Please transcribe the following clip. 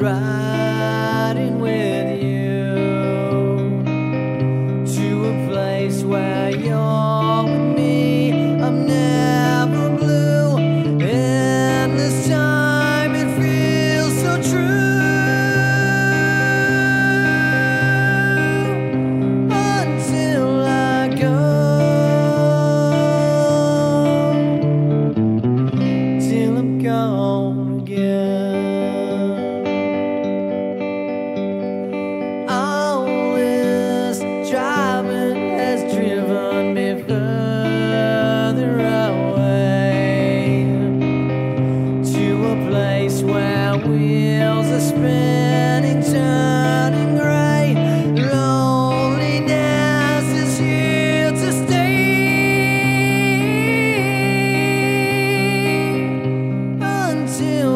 riding with you to a place where you're. wheels are spinning, turning gray. Loneliness is here to stay until.